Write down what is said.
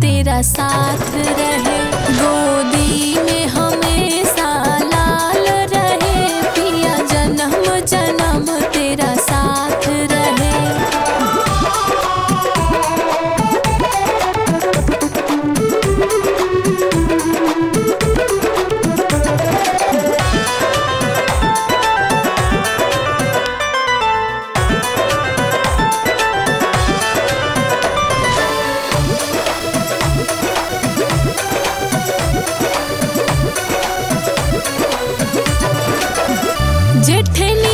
तेरा साथ रहे गोदी में हम जेठनी